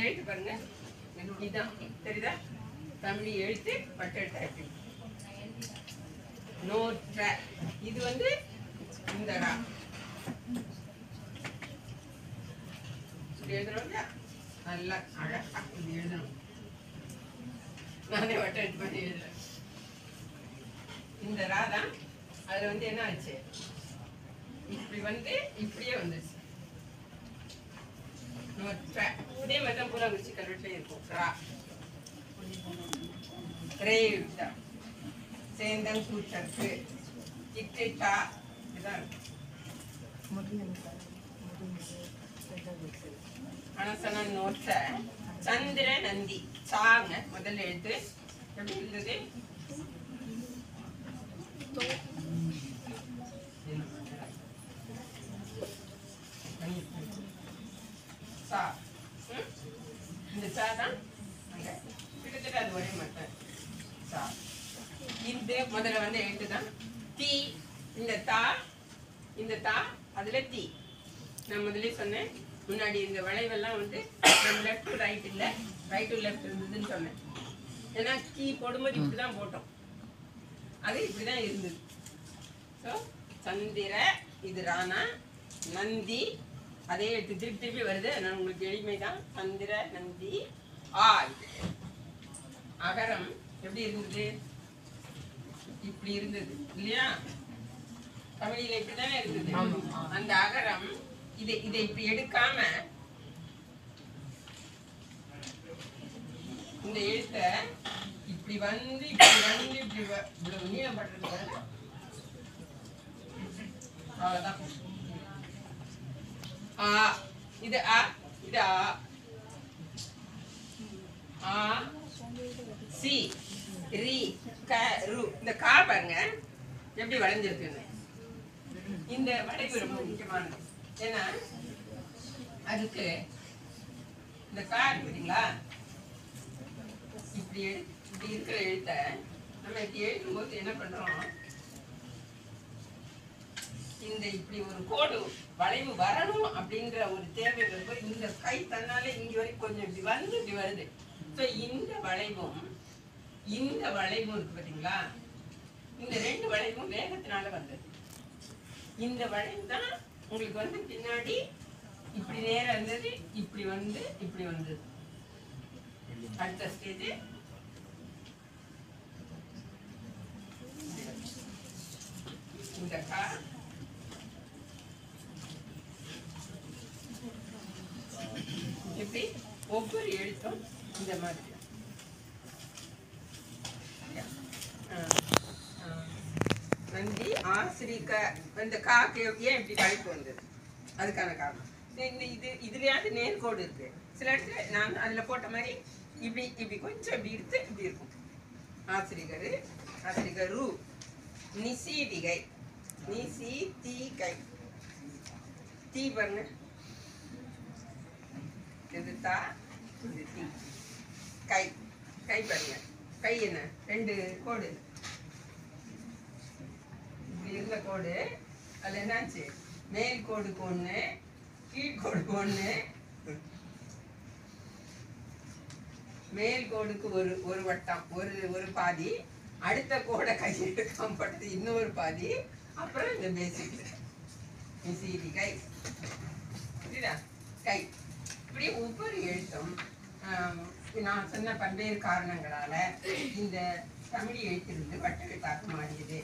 எழுத்து பாருங்க. இதான். தெரியுதா? தமிழ் எழுத்து வட்டெழுத்து எப்படி நோற்ற இது வந்து இந்த ரா இப்படி நல்லா அழகா இது எழுதணும். நானே வட்டெழுத்து பண்ணி எழுதுறேன். இந்த ரா தான். அதுல வந்து என்ன ஆச்சு? இப்படி வந்து இப்படியே வந்துச்சு நோற்ற இதே மாதிரி பூரா குறிச்சி கல்வெட்டுல இருக்கும் ரா ரேவிட்டா சேந்தங்கூட்டற்கு இட்டிட்டா இதுதான் இருக்கும் அனசன நோற்ற சந்திர நந்தி சாங்க முதல் எழுத்து எப்படி இருந்தது ஒரே மட்டும் சா. இந்த முதல்ல வந்து எழுத்து தான் தீ இந்த தா இந்த தா அதுல தீ. நான் முதல்ல சொன்னேன். முன்னாடி இந்த வளைவெல்லாம் வந்து லெஃப்ட் டு ரைட் இல்லை. ரைட் டு லெஃப்ட் இருந்ததுன்னு சொன்னேன். ஏன்னா கீ போடும்போது இப்படி தான் போட்டோம். அது இப்படி தான் இருந்தது. ஸோ சந்திர இது ராணா நந்தி அதே எடுத்து திருப்பி திருப்பி வருது. அதனால உங்களுக்கு எளிமை தான் சந்திர நந்தி ஆ. இது. அகரம் எப்படி இருந்தது? இப்படி இருந்தது இல்லையா? தமிழில இப்படிதானே இருந்தது. அந்த அகரம் இதை இதை இப்படி எடுக்காம இந்த எழுத்த இப்படி வந்து இப்படி வந்து இப்படி இவ்வளவு நீளம் பண்றது. அவ்வளவுதான். ஆ இது ஆ இது ஆ. ஆ சி ரி க ரு. இந்த கா பாருங்க. எப்படி வளைஞ்சிருக்குன்னு. இந்த வளைவு ரொம்ப முக்கியமானது. ஏன்னா அதுக்கு இந்த கா இருக்கு பார்த்தீங்களா இப்படி எழு இப்படி இருக்கிற எழுத்த நம்ம இப்படி எழுதும்போது என்ன பண்ணுறோம் இந்த இப்படி ஒரு கோடு வளைவு வரணும் அப்படின்ற ஒரு தேவை வரும்போது இந்த கை தன்னாலே இங்க வரைக்கும் கொஞ்சம் இப்படி வந்து இப்படி வருது. ஸோ இந்த வளைவும் இந்த வளைவும் இருக்கு பாத்தீங்களா? இந்த ரெண்டு வளைவும் வேகத்தினால வந்தது. இந்த வளைவு தான் உங்களுக்கு வந்து பின்னாடி இப்படி நேரம் இருந்தது இப்படி வந்து இப்படி வந்தது. அடுத்த ஸ்டேஜ் இந்த கார் இப்படி ஒவ்வொரு எழுத்தும் இந்த மாதிரி ஆ, ஆ. நந்தி ஆசிரிக்க இந்த காக்கு ஏன் இப்படி கழிப்பு வந்தது? அதுக்கான காரணம். இந்த இது இதுலயாவது நேர்கோடு இருக்கு. சில இடத்துல நான் அதுல போட்ட மாதிரி இப்படி இப்படி கொஞ்சம் இப்படி எடுத்து இப்படி இருக்கும். ஆசிரியர் ஆசிரியரு நிசீதிகை நிசி தீகை தீ பண்ணு இது தா இது தீ. கை. கை பாருங்க. கை என்ன? ரெண்டு கோடு. இப்படி கோடு அதில் என்னாச்சு? மேல் கோடுக்கு ஒண்ணு கீழ்கோடுக்கு ஒண்ணு. மேல் கோடுக்கு ஒரு ஒரு வட்டம் ஒரு ஒரு பாதி. அடுத்த கோடை கையெடுக்காம பட்டது இன்னொரு பாதி. அப்புறம் இந்த பேசிக் மிசிடி கை. புரியுதா? கை. இப்படி ஒவ்வொரு எழுத்தும் நான் சொன்ன பல்வேறு காரணங்களால இந்த தமிழ் எழுத்திலிருந்து வட்டெழுத்தாக மாறியது.